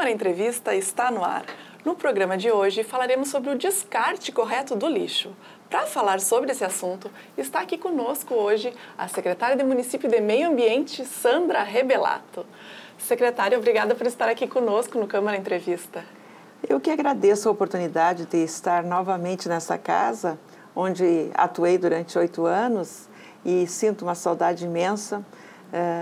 Câmara Entrevista está no ar. No programa de hoje falaremos sobre o descarte correto do lixo. Para falar sobre esse assunto, está aqui conosco hoje a secretária do Município de Meio Ambiente, Sandra Rebelato. Secretária, obrigada por estar aqui conosco no Câmara Entrevista. Eu que agradeço a oportunidade de estar novamente nessa casa, onde atuei durante oito anos e sinto uma saudade imensa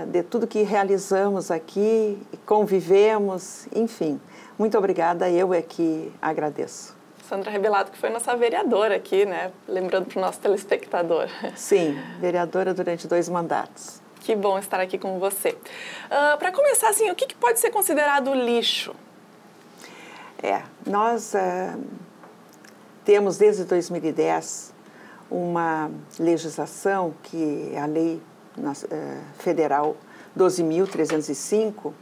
de tudo que realizamos aqui, convivemos, enfim. Muito obrigada, eu é que agradeço. Sandra Rebelato, que foi nossa vereadora aqui, né? Lembrando para o nosso telespectador. Sim, vereadora durante dois mandatos. Que bom estar aqui com você. Uh, para começar, assim, o que, que, pode ser considerado lixo? É, nós uh, temos desde 2010 uma legislação que é a Lei uh, Federal 12.305,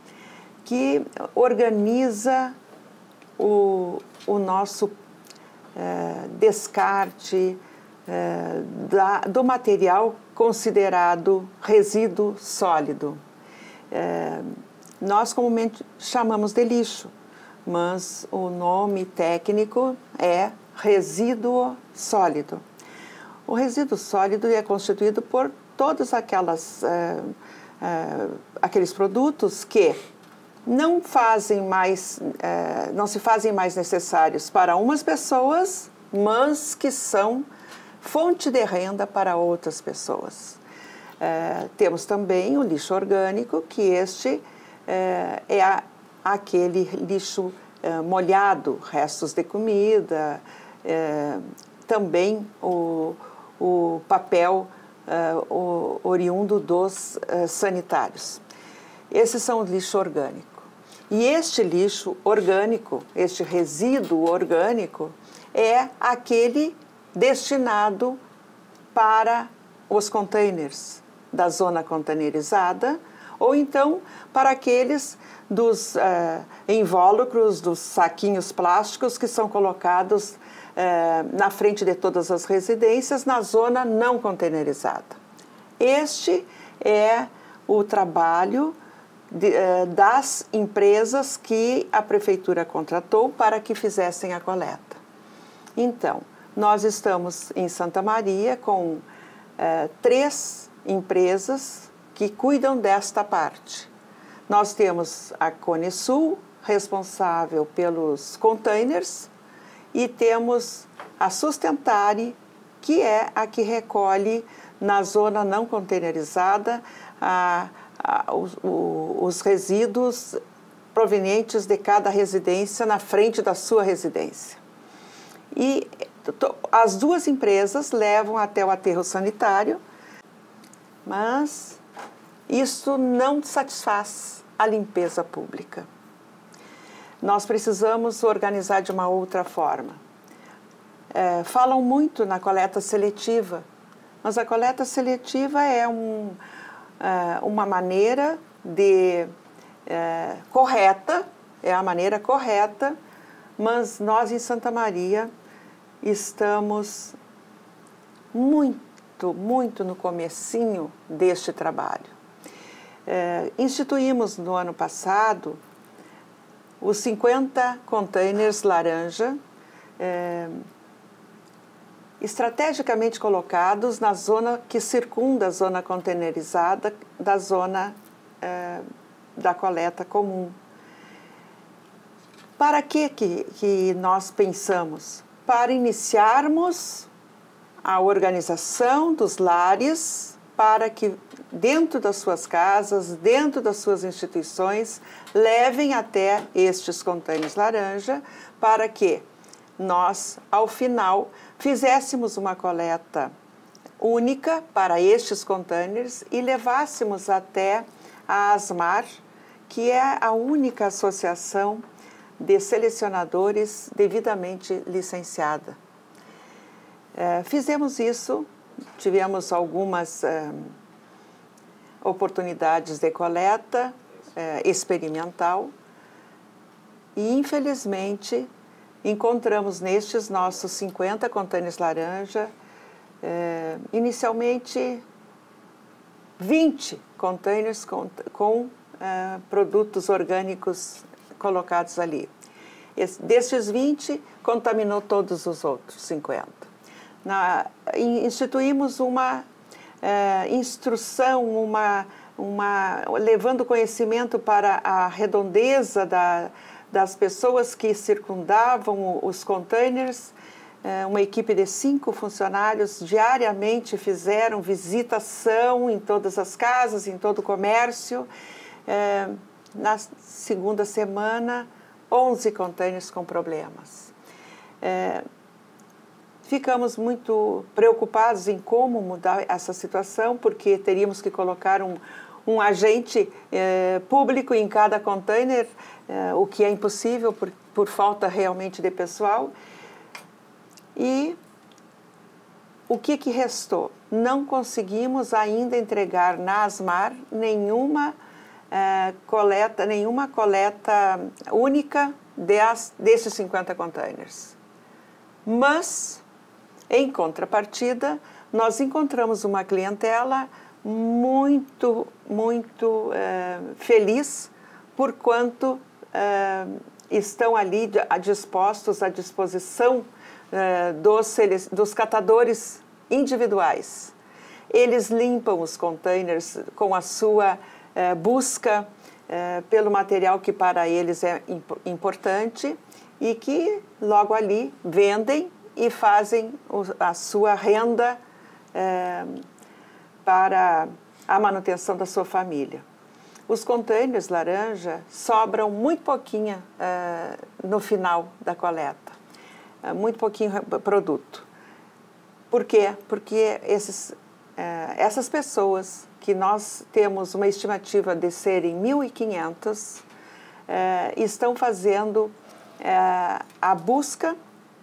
que organiza o, o nosso descarte da, do material considerado resíduo sólido. Nós comumente chamamos de lixo, mas o nome técnico é resíduo sólido. O resíduo sólido é constituído por todos aquelas, é, é, aqueles produtos que não fazem mais, é, não se fazem mais necessários para umas pessoas, mas que são fonte de renda para outras pessoas. É, temos também o lixo orgânico, que este é, é a, aquele lixo é, molhado, restos de comida, também o, o papel o, oriundo dos é, sanitários. Esses são o lixo orgânico. E este lixo orgânico, este resíduo orgânico, é aquele destinado para os containers da zona containerizada ou então para aqueles dos uh, invólucros, dos saquinhos plásticos que são colocados uh, na frente de todas as residências na zona não containerizada. Este é o trabalho de, uh, das empresas que a prefeitura contratou para que fizessem a coleta. Então, nós estamos em Santa Maria com é, três empresas que cuidam desta parte. Nós temos a Cone Sul, responsável pelos containers, e temos a Sustentare, que é a que recolhe na zona não containerizada a, a, os, os resíduos provenientes de cada residência na frente da sua residência. E as duas empresas levam até o aterro sanitário, mas isso não satisfaz a limpeza pública. Nós precisamos organizar de uma outra forma. É, falam muito na coleta seletiva, mas a coleta seletiva é, um, é, uma maneira de é, correta, é a maneira correta, mas nós em Santa Maria estamos muito, muito no comecinho deste trabalho. É, instituímos no ano passado os 50 containers laranja é, estrategicamente colocados na zona que circunda a zona containerizada da zona é, da coleta comum. Para que, que, que nós pensamos? para iniciarmos a organização dos lares para que dentro das suas casas, dentro das suas instituições, levem até estes contêineres laranja para que nós, ao final, fizéssemos uma coleta única para estes contêineres e levássemos até a ASMAR, que é a única associação de selecionadores devidamente licenciada. É, fizemos isso, tivemos algumas é, oportunidades de coleta é, experimental e, infelizmente, encontramos nestes nossos 50 contêineres laranja, é, inicialmente 20 contêineres com, com produtos orgânicos colocados ali. Destes 20, contaminou todos os outros 50. Na, instituímos uma é, instrução, uma, uma, levando conhecimento para a redondeza da, das pessoas que circundavam os containers. É, uma equipe de cinco funcionários diariamente fizeram visitação em todas as casas, em todo o comércio. É, na segunda semana, 11 containers com problemas. É, ficamos muito preocupados em como mudar essa situação, porque teríamos que colocar um, um agente é, público em cada container, é, o que é impossível por, por falta realmente de pessoal. E o que, que restou? Não conseguimos ainda entregar na Asmar nenhuma é, coleta, nenhuma coleta única des, desses 50 containers. Mas, em contrapartida, nós encontramos uma clientela muito, muito é, feliz por quanto é, estão ali dispostos à disposição é, dos, dos catadores individuais. Eles limpam os containers com a sua busca pelo material que para eles é imp importante e que logo ali vendem e fazem a sua renda é, para a manutenção da sua família. Os containers laranja sobram muito pouquinho é, no final da coleta, é, muito pouquinho produto. Por quê? Porque esses, essas pessoas que nós temos uma estimativa de serem 1.500, é, estão fazendo a busca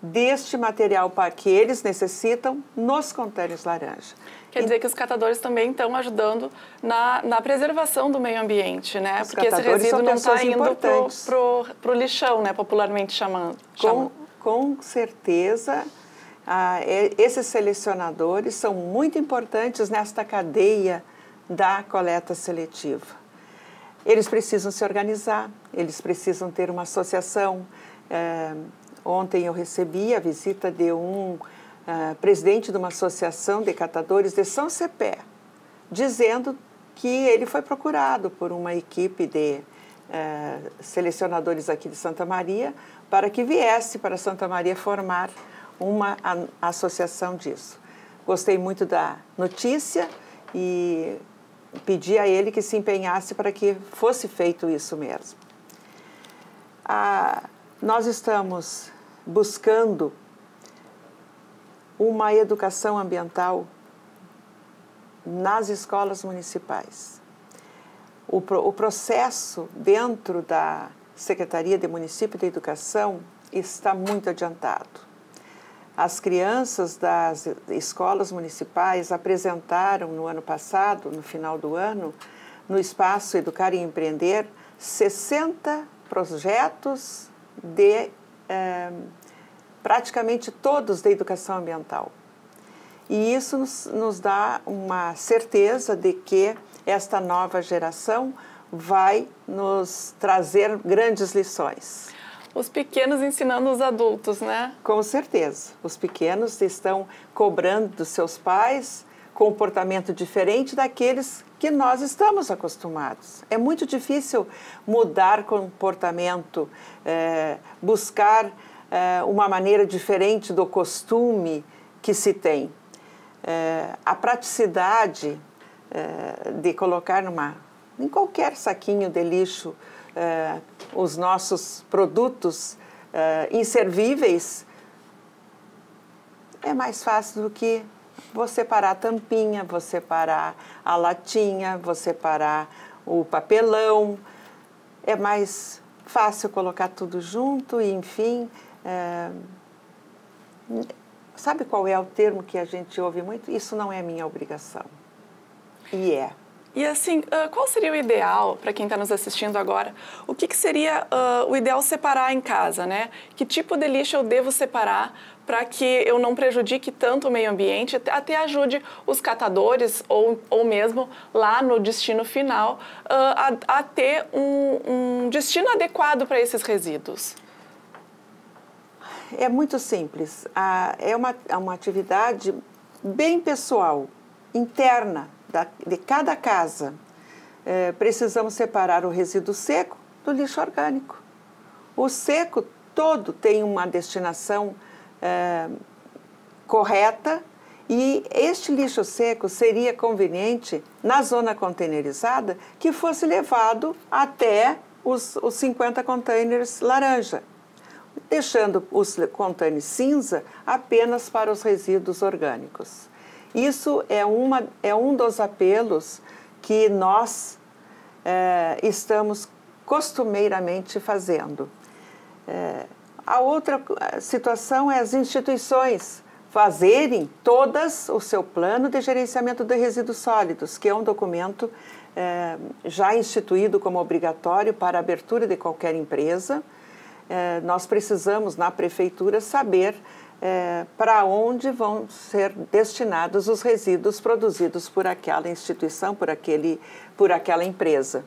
deste material que eles necessitam nos contêineres laranja. Quer dizer que os catadores também estão ajudando na, na preservação do meio ambiente, né? Os Porque esse resíduo não está indo para o lixão, né? popularmente chamando. Com, com certeza, ah, esses selecionadores são muito importantes nesta cadeia da coleta seletiva. Eles precisam se organizar, eles precisam ter uma associação. É, ontem eu recebi a visita de um é, presidente de uma associação de catadores de São Cepé, dizendo que ele foi procurado por uma equipe de é, selecionadores aqui de Santa Maria para que viesse para Santa Maria formar uma associação disso. Gostei muito da notícia e pedi a ele que se empenhasse para que fosse feito isso mesmo. Ah, nós estamos buscando uma educação ambiental nas escolas municipais. O, o processo dentro da Secretaria de Município de Educação está muito adiantado as crianças das escolas municipais apresentaram no ano passado, no final do ano, no espaço Educar e Empreender, 60 projetos de eh, praticamente todos de educação ambiental. E isso nos, nos dá uma certeza de que esta nova geração vai nos trazer grandes lições os pequenos ensinando os adultos, né? Com certeza. Os pequenos estão cobrando dos seus pais comportamento diferente daqueles que nós estamos acostumados. É muito difícil mudar comportamento, é, buscar é, uma maneira diferente do costume que se tem. É, a praticidade de colocar numa, em qualquer saquinho de lixo uh, os nossos produtos uh, inservíveis, é mais fácil do que você parar a tampinha, você parar a latinha, você parar o papelão. É mais fácil colocar tudo junto e, enfim. É... Sabe qual é o termo que a gente ouve muito? Isso não é minha obrigação. E é. E assim, uh, qual seria o ideal para quem está nos assistindo agora? O que, que seria uh, o ideal separar em casa, né? Que tipo de lixo eu devo separar para que eu não prejudique tanto o meio ambiente, até ajude os catadores ou, ou mesmo lá no destino final uh, a, a, ter um, um destino adequado para esses resíduos? É muito simples. é uma, é uma atividade bem pessoal, interna da, de cada casa. É, precisamos separar o resíduo seco do lixo orgânico. O seco todo tem uma destinação é, correta e este lixo seco seria conveniente, na zona containerizada, que fosse levado até os, os 50 containers laranja, deixando os containers cinza apenas para os resíduos orgânicos. Isso é, uma, é um dos apelos que nós é, estamos costumeiramente fazendo. É, a outra situação é as instituições fazerem todas o seu plano de gerenciamento de resíduos sólidos, que é um documento é, já instituído como obrigatório para a abertura de qualquer empresa. É, nós precisamos, na prefeitura, saber é, para onde vão ser destinados os resíduos produzidos por aquela instituição, por, aquele, por aquela empresa.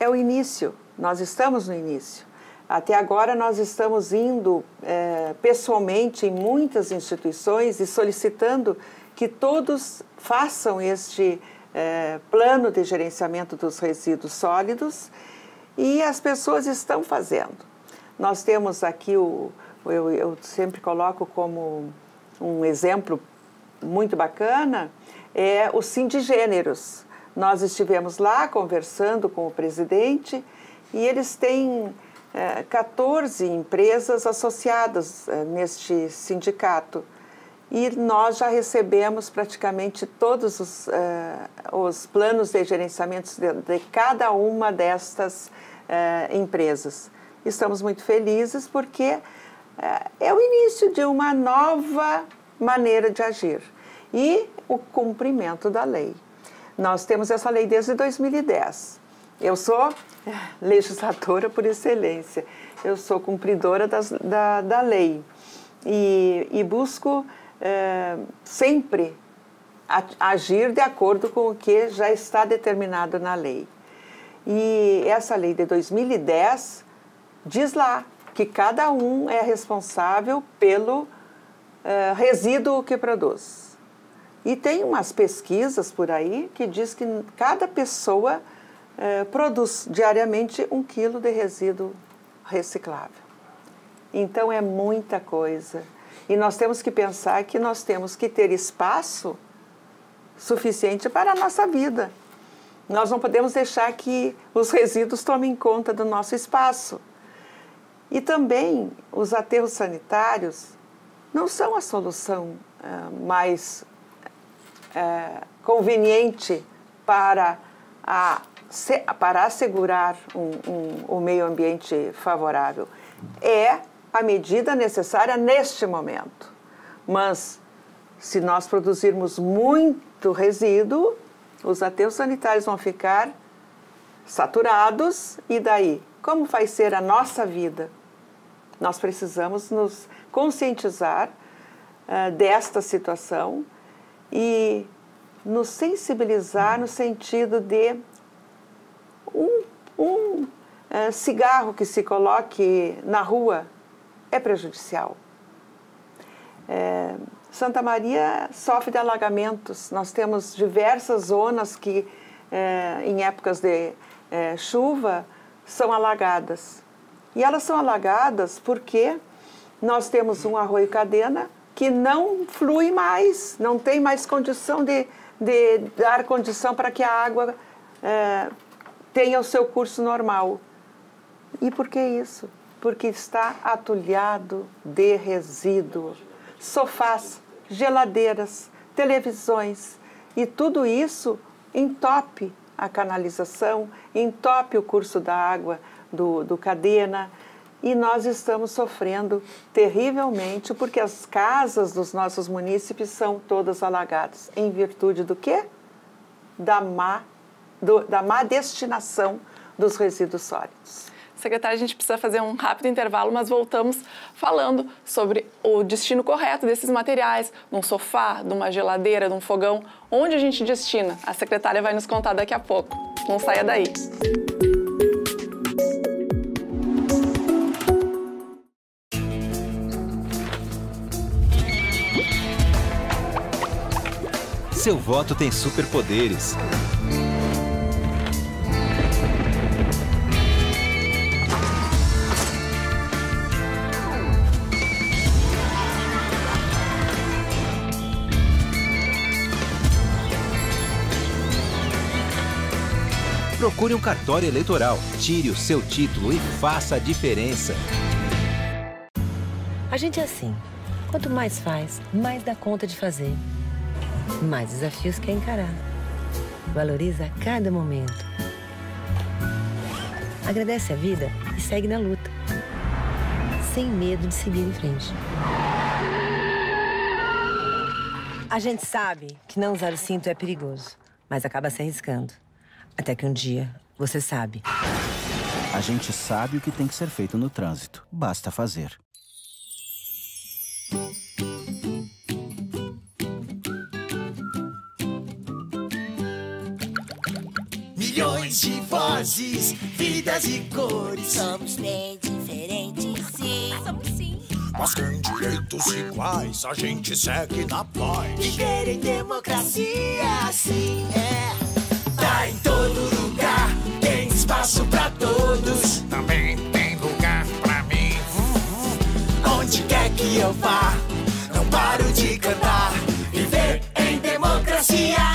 É o início, nós estamos no início. Até agora, nós estamos indo é, pessoalmente em muitas instituições e solicitando que todos façam este é, plano de gerenciamento dos resíduos sólidos e as pessoas estão fazendo. Nós temos aqui o. Eu, eu sempre coloco como um exemplo muito bacana é o Sindigêneros. Nós estivemos lá conversando com o presidente e eles têm 14 empresas associadas eh, neste sindicato. E nós já recebemos praticamente todos os, uh, os planos de gerenciamento de, de, cada uma destas empresas. Estamos muito felizes porque é o início de uma nova maneira de agir e o cumprimento da lei. Nós temos essa lei desde 2010. Eu sou legisladora por excelência, eu sou cumpridora das, da, da lei e, e busco é, sempre agir de acordo com o que já está determinado na lei. E essa lei de 2010 diz lá que cada um é responsável pelo é, resíduo que produz. E tem umas pesquisas por aí que diz que cada pessoa é, produz diariamente um quilo de resíduo reciclável. Então é muita coisa. E nós temos que pensar que nós temos que ter espaço suficiente para a nossa vida. Nós não podemos deixar que os resíduos tomem conta do nosso espaço. E também os aterros sanitários não são a solução é, mais é, conveniente para a se, para assegurar um, um, um meio ambiente favorável. É a medida necessária neste momento. Mas, se nós produzirmos muito resíduo, os aterros sanitários vão ficar saturados e daí? Como vai ser a nossa vida? Nós precisamos nos conscientizar uh, desta situação e nos sensibilizar no sentido de um, um é, cigarro que se coloque na rua é prejudicial. É, Santa Maria sofre de alagamentos. Nós temos diversas zonas que, é, em épocas de é, chuva, são alagadas. E elas são alagadas porque nós temos um arroio cadena que não flui mais, não tem mais condição de, de dar condição para que a água é, tenha o seu curso normal. E por que isso? Porque está atulhado de resíduo. Sofás, geladeiras, televisões e tudo isso entope a canalização, entope o curso da água do, do Cadena e nós estamos sofrendo terrivelmente porque as casas dos nossos munícipes são todas alagadas. Em virtude do quê? da má, do, da má destinação dos resíduos sólidos. Secretária, a gente precisa fazer um rápido intervalo, mas voltamos falando sobre o destino correto desses materiais, de um sofá, de uma geladeira, de um fogão, onde a gente destina. A secretária vai nos contar daqui a pouco. Não saia daí. Seu voto tem superpoderes. Procure um cartório eleitoral, tire o seu título e faça a diferença. A gente é assim. Quanto mais faz, mais dá conta de fazer. Mais desafios quer encarar. Valoriza cada momento. Agradece a vida e segue na luta. Sem medo de seguir em frente. A gente sabe que não usar o cinto é perigoso, mas acaba se arriscando. Até que um dia você sabe. A gente sabe o que tem que ser feito no trânsito. Basta fazer. Milhões de vozes, vidas e cores. Somos bem diferentes, sim. Somos sim. Mas com direitos iguais, a gente segue na paz. Viver em democracia, assim é. Tá em todo lugar, tem espaço pra todos. Também tem lugar pra mim. Onde quer que eu vá, não paro de cantar. Viver em democracia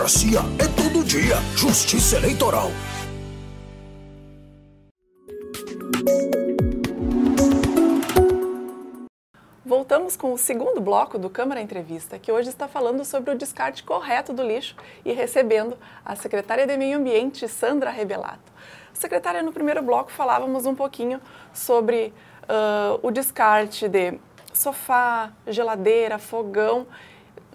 Democracia é todo dia. Justiça eleitoral. Voltamos com o segundo bloco do Câmara Entrevista, que hoje está falando sobre o descarte correto do lixo e recebendo a secretária de Meio Ambiente, Sandra Rebelato. Secretária, no primeiro bloco falávamos um pouquinho sobre uh, o descarte de sofá, geladeira, fogão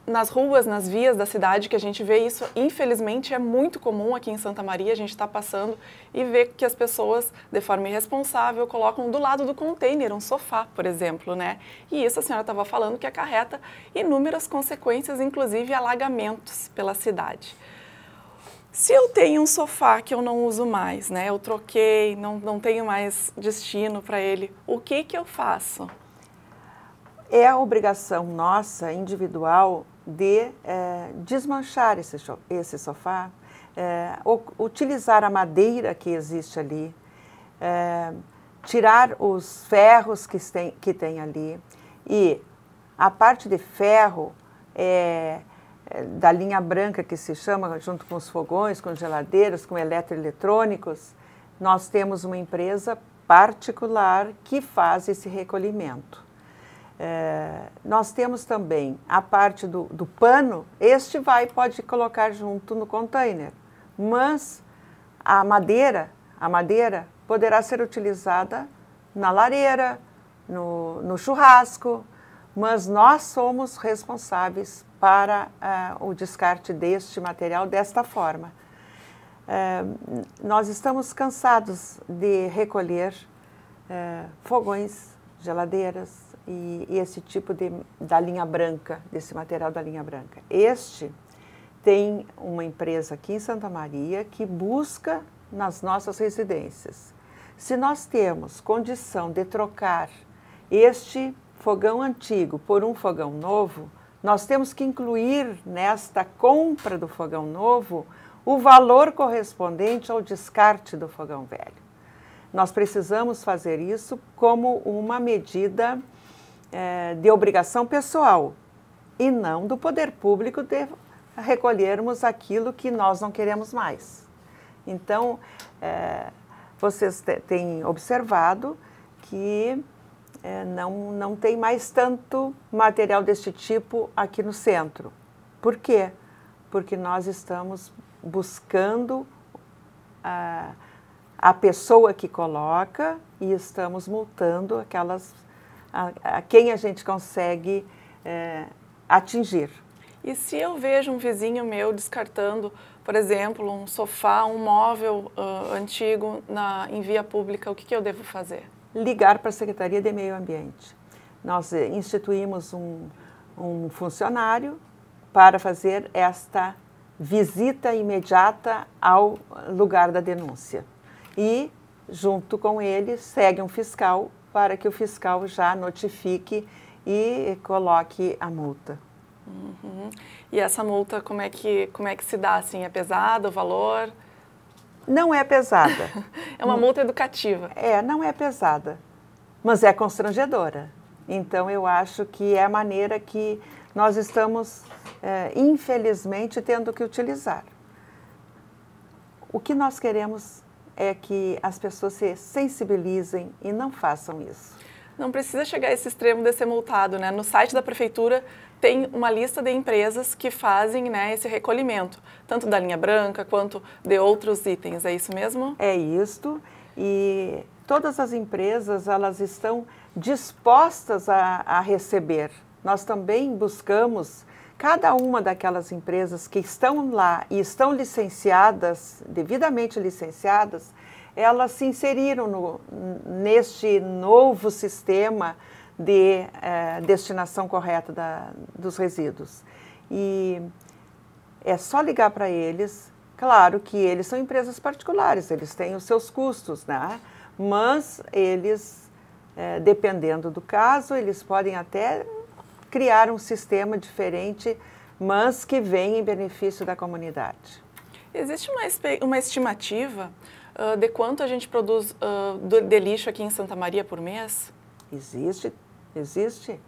nas ruas, nas vias da cidade, que a gente vê isso, infelizmente, é muito comum aqui em Santa Maria, a gente está passando e vê que as pessoas, de forma irresponsável, colocam do lado do container um sofá, por exemplo, né? E isso a senhora estava falando que acarreta inúmeras consequências, inclusive alagamentos pela cidade. Se eu tenho um sofá que eu não uso mais, né? Eu troquei, não, não tenho mais destino para ele, o que que eu faço? É a obrigação nossa, individual, de é, desmanchar esse, esse sofá, é, utilizar a madeira que existe ali, é, tirar os ferros que tem, que tem ali e a parte de ferro da linha branca que se chama, junto com os fogões, com geladeiras, com eletroeletrônicos, nós temos uma empresa particular que faz esse recolhimento. É, nós temos também a parte do, do pano, este vai pode colocar junto no container, mas a madeira, a madeira poderá ser utilizada na lareira, no, no churrasco, mas nós somos responsáveis para uh, o descarte deste material desta forma. Uh, nós estamos cansados de recolher uh, fogões, geladeiras, e, e esse tipo de, da linha branca, desse material da linha branca. Este tem uma empresa aqui em Santa Maria que busca nas nossas residências. Se nós temos condição de trocar este fogão antigo por um fogão novo, nós temos que incluir nesta compra do fogão novo o valor correspondente ao descarte do fogão velho. Nós precisamos fazer isso como uma medida é, de obrigação pessoal e não do poder público de recolhermos aquilo que nós não queremos mais. Então, é, vocês têm observado que é, não, não tem mais tanto material deste tipo aqui no centro. Por quê? Porque nós estamos buscando a, a pessoa que coloca e estamos multando aquelas a, a quem a gente consegue é, atingir. E se eu vejo um vizinho meu descartando, por exemplo, um sofá, um móvel uh, antigo na, em via pública, o que, que eu devo fazer? Ligar para a Secretaria de Meio Ambiente. Nós eh, instituímos um, um funcionário para fazer esta visita imediata ao lugar da denúncia. E, junto com ele, segue um fiscal para que o fiscal já notifique e coloque a multa. Uhum. E essa multa, como é que, como é que se dá? Assim, é pesada o valor? Não é pesada. é uma multa educativa. É, não é pesada, mas é constrangedora. Então, eu acho que é a maneira que nós estamos, é, infelizmente, tendo que utilizar. O que nós queremos é que as pessoas se sensibilizem e não façam isso. Não precisa chegar a esse extremo de ser multado, né? No site da prefeitura tem uma lista de empresas que fazem né, esse recolhimento, tanto da linha branca quanto de outros itens. É isso mesmo? É isto. E todas as empresas elas estão dispostas a, a receber. Nós também buscamos cada uma daquelas empresas que estão lá e estão licenciadas, devidamente licenciadas, elas se inseriram no, neste novo sistema de eh, destinação correta da, dos resíduos. E é só ligar para eles. Claro que eles são empresas particulares, eles têm os seus custos, né? mas eles, eh, dependendo do caso, eles podem até criar um sistema diferente, mas que vem em benefício da comunidade. Existe uma, uma estimativa uh, de quanto a gente produz uh, de lixo aqui em Santa Maria por mês? Existe, existe.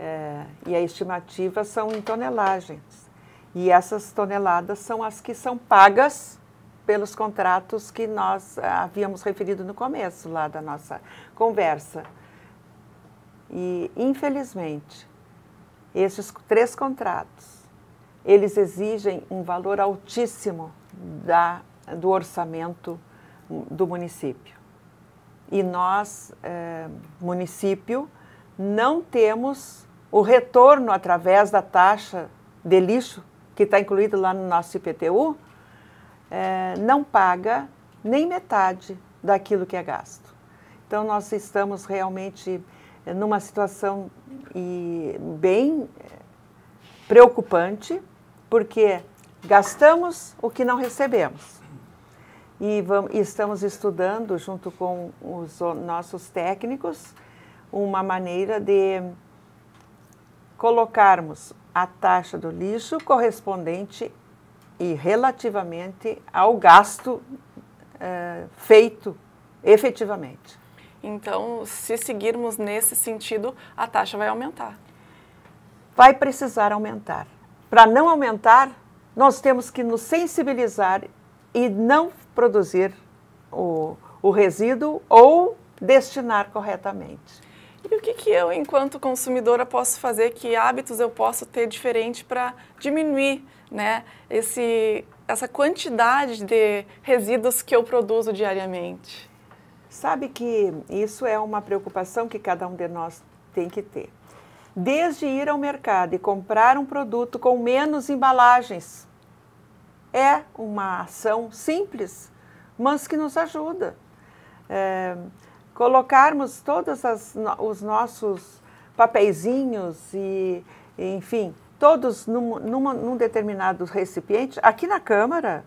É, e a estimativa são em tonelagens. E essas toneladas são as que são pagas pelos contratos que nós havíamos referido no começo lá da nossa conversa. E, infelizmente, esses três contratos, eles exigem um valor altíssimo da, do orçamento do município. E nós, é, município, não temos o retorno através da taxa de lixo, que está incluído lá no nosso IPTU, é, não paga nem metade daquilo que é gasto. Então, nós estamos realmente numa situação e bem preocupante, porque gastamos o que não recebemos. E, vamos, estamos estudando, junto com os nossos técnicos, uma maneira de colocarmos a taxa do lixo correspondente e relativamente ao gasto eh, feito efetivamente. Então, se seguirmos nesse sentido, a taxa vai aumentar. Vai precisar aumentar. Para não aumentar, nós temos que nos sensibilizar e não produzir o, o resíduo ou destinar corretamente. E o que, que eu, enquanto consumidora, posso fazer? Que hábitos eu posso ter diferente para diminuir né, esse, essa quantidade de resíduos que eu produzo diariamente? Sabe que isso é uma preocupação que cada um de nós tem que ter. Desde ir ao mercado e comprar um produto com menos embalagens. É uma ação simples, mas que nos ajuda. É, colocarmos todos as, os nossos papeizinhos e, enfim, todos num, num, num determinado recipiente. Aqui na Câmara,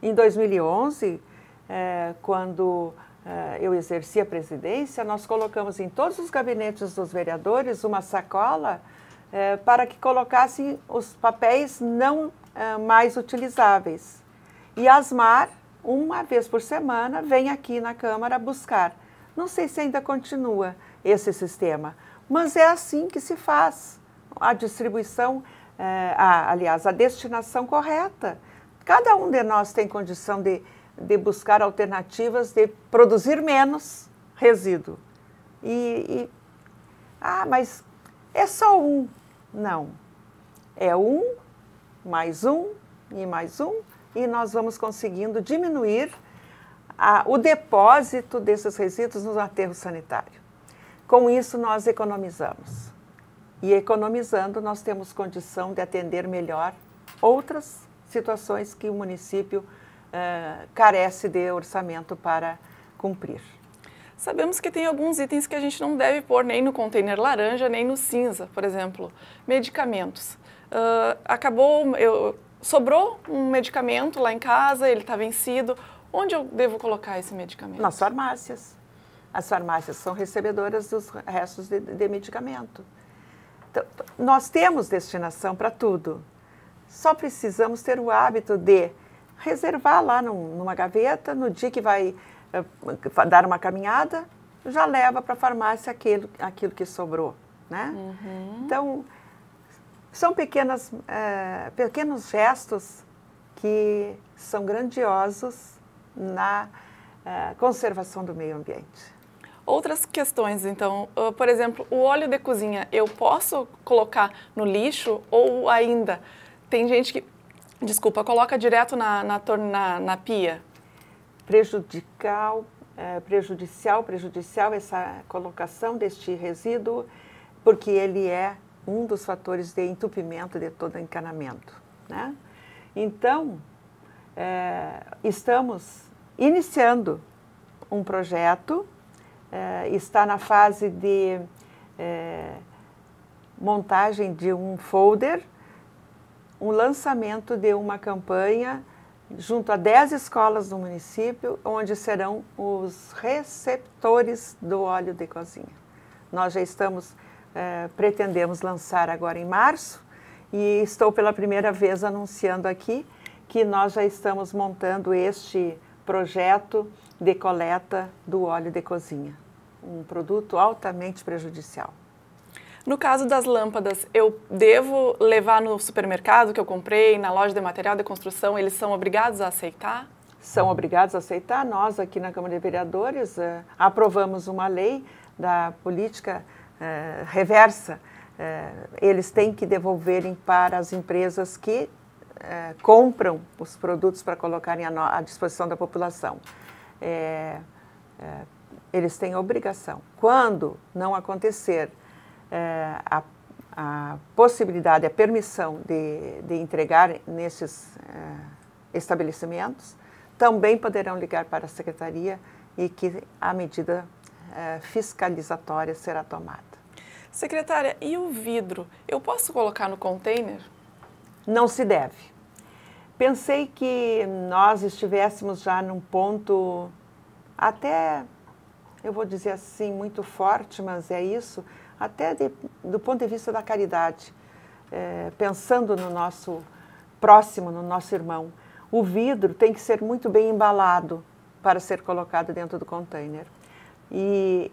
em 2011, é, quando eu exerci a presidência, nós colocamos em todos os gabinetes dos vereadores uma sacola uh, para que colocassem os papéis não uh, mais utilizáveis. E Asmar, uma vez por semana, vem aqui na Câmara buscar. Não sei se ainda continua esse sistema, mas é assim que se faz a distribuição, a, aliás, a destinação correta. Cada um de nós tem condição de de buscar alternativas de produzir menos resíduo. E, e Ah, mas é só um. Não. É um, mais um e mais um, e nós vamos conseguindo diminuir a, o depósito desses resíduos no aterro sanitário. Com isso, nós economizamos. E economizando, nós temos condição de atender melhor outras situações que o município eh, carece de orçamento para cumprir. Sabemos que tem alguns itens que a gente não deve pôr nem no container laranja, nem no cinza, por exemplo, medicamentos. Uh, acabou, eu, sobrou um medicamento lá em casa, ele está vencido. Onde eu devo colocar esse medicamento? Nas farmácias. As farmácias são recebedoras dos restos de, de medicamento. Então, nós temos destinação para tudo. Só precisamos ter o hábito de reservar lá num, numa gaveta, no dia que vai uh, dar uma caminhada, já leva para a farmácia aquilo, aquilo que sobrou. Né? Uhum. Então, são pequenas, uh, pequenos gestos que são grandiosos na uh, conservação do meio ambiente. Outras questões, então, uh, por exemplo, o óleo de cozinha, eu posso colocar no lixo ou ainda tem gente que, desculpa, coloca direto na, na, na, na pia? Prejudicial, é, prejudicial, prejudicial essa colocação deste resíduo, porque ele é um dos fatores de entupimento de todo encanamento. Né? Então, é, estamos iniciando um projeto, é, está na fase de é, montagem de um folder, um lançamento de uma campanha junto a 10 escolas do município, onde serão os receptores do óleo de cozinha. Nós já estamos é, pretendemos lançar agora em março e estou pela primeira vez anunciando aqui que nós já estamos montando este projeto de coleta do óleo de cozinha, um produto altamente prejudicial. No caso das lâmpadas, eu devo levar no supermercado que eu comprei, na loja de material de construção, eles são obrigados a aceitar? São obrigados a aceitar. Nós, aqui na Câmara de Vereadores, eh, aprovamos uma lei da política é, reversa, é, eles têm que devolverem para as empresas que é, compram os produtos para colocarem à, disposição da população. eles têm obrigação. Quando não acontecer a, a, possibilidade, a permissão de, de entregar nesses estabelecimentos, também poderão ligar para a secretaria e que a medida fiscalizatória será tomada. Secretária, e o vidro? Eu posso colocar no container? Não se deve. Pensei que nós estivéssemos já num ponto até, eu vou dizer assim, muito forte, mas é isso, até de, do ponto de vista da caridade, é, pensando no nosso próximo, no nosso irmão. O vidro tem que ser muito bem embalado para ser colocado dentro do container. E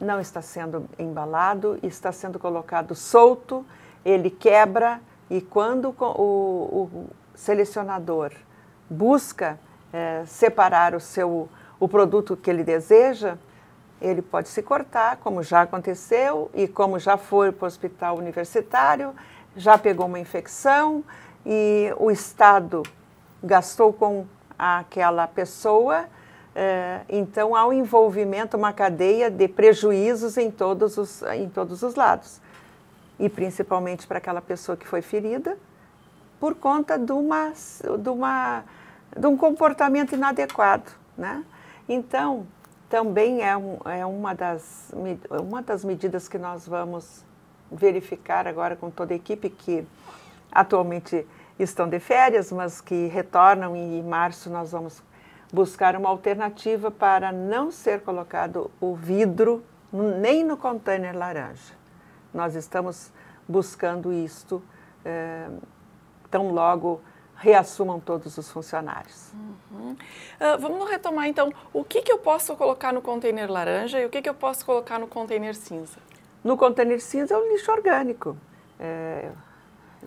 não está sendo embalado, está sendo colocado solto, ele quebra e quando o, o selecionador busca é, separar o seu o produto que ele deseja, ele pode se cortar, como já aconteceu e como já foi para o hospital universitário, já pegou uma infecção e o Estado gastou com aquela pessoa é, então, há um envolvimento, uma cadeia de prejuízos em todos os, em todos os lados. E principalmente para aquela pessoa que foi ferida, por conta de, uma, de, uma, de um comportamento inadequado. Né? Então, também é, um, é uma, das, uma das medidas que nós vamos verificar agora com toda a equipe que atualmente estão de férias, mas que retornam e em março nós vamos buscar uma alternativa para não ser colocado o vidro nem no container laranja. Nós estamos buscando isto é, tão logo reassumam todos os funcionários. Uhum. Uh, vamos retomar então, o que, que eu posso colocar no container laranja e o que, que eu posso colocar no container cinza? No container cinza é o lixo orgânico. É,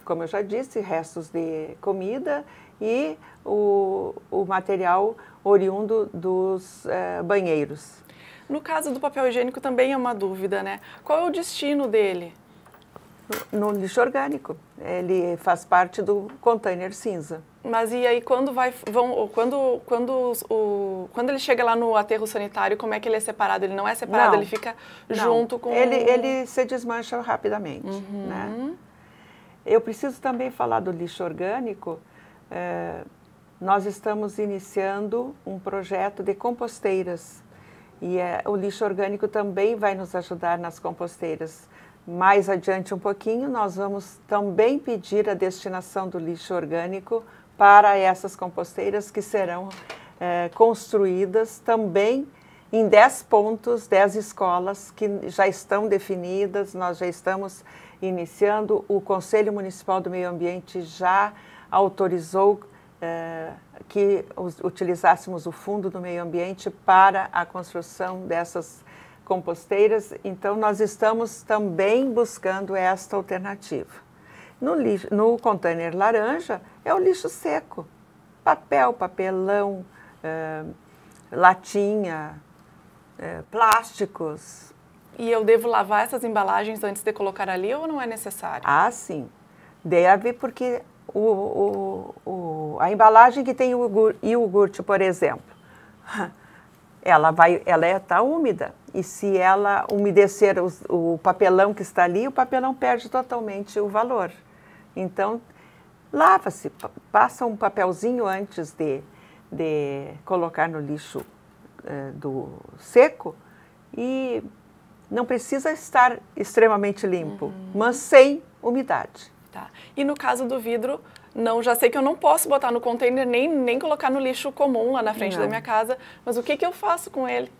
como eu já disse, restos de comida e o, o material oriundo dos é, banheiros. No caso do papel higiênico também é uma dúvida, né? Qual é o destino dele? No lixo orgânico. Ele faz parte do container cinza. Mas e aí quando vai vão quando quando o quando ele chega lá no aterro sanitário, como é que ele é separado? Ele não é separado, Não. ele fica Não, junto com Ele, ele se desmancha rapidamente. Uhum. Né? Eu preciso também falar do lixo orgânico. É, nós estamos iniciando um projeto de composteiras. E é, o lixo orgânico também vai nos ajudar nas composteiras. Mais adiante um pouquinho, nós vamos também pedir a destinação do lixo orgânico para essas composteiras que serão é, construídas também em 10 pontos, 10 escolas que já estão definidas, nós já estamos iniciando. O Conselho Municipal do Meio Ambiente já autorizou eh, que utilizássemos o Fundo do Meio Ambiente para a construção dessas composteiras. Então, nós estamos também buscando esta alternativa. No, lixo, no container laranja é o lixo seco. Papel, papelão, eh, latinha, eh, plásticos. E eu devo lavar essas embalagens antes de colocar ali ou não é necessário? Ah, sim. Deve, porque o, o, o- a embalagem que tem iogurte, iogurte, por exemplo, ela vai, ela está úmida. E se ela umedecer os- o papelão que está ali, o papelão perde totalmente o valor. Então, lava-se, pa- passa um papelzinho antes de, de colocar no lixo eh, do seco e não precisa estar extremamente limpo, mas sem umidade. Tá. E no caso do vidro, não, já sei que eu não posso botar no container nem, nem colocar no lixo comum lá na frente da Não. minha casa, mas o que, que eu faço com ele?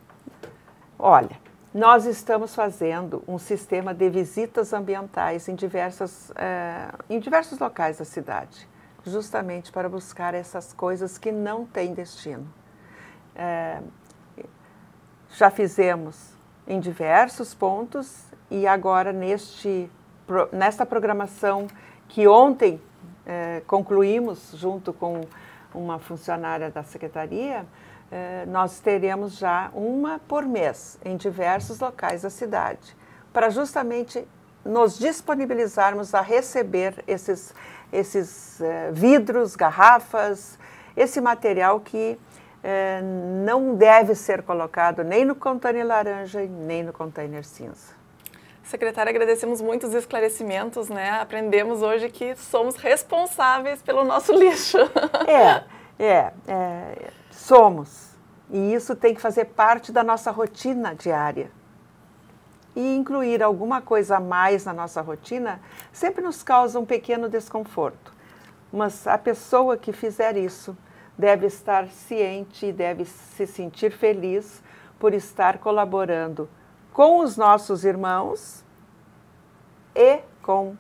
Olha, nós estamos fazendo um sistema de visitas ambientais em, diversas, eh, em diversos locais da cidade, justamente para buscar essas coisas que não têm destino. Eh, já fizemos em diversos pontos e agora neste, nesta programação que ontem eh, concluímos junto com uma funcionária da secretaria, nós teremos já uma por mês em diversos locais da cidade, para justamente nos disponibilizarmos a receber esses, esses eh, vidros, garrafas, esse material que eh, não deve ser colocado nem no container laranja nem no container cinza. Secretária, agradecemos muito os esclarecimentos, né? Aprendemos hoje que somos responsáveis pelo nosso lixo. É, é, é, somos. E isso tem que fazer parte da nossa rotina diária. E incluir alguma coisa a mais na nossa rotina sempre nos causa um pequeno desconforto. Mas a pessoa que fizer isso deve estar ciente e deve se sentir feliz por estar colaborando com os nossos irmãos e com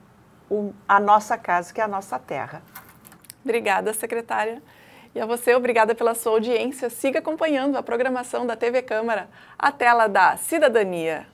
a nossa casa, que é a nossa terra. Obrigada, secretária. E a você, obrigada pela sua audiência. Siga acompanhando a programação da TV Câmara, a tela da cidadania.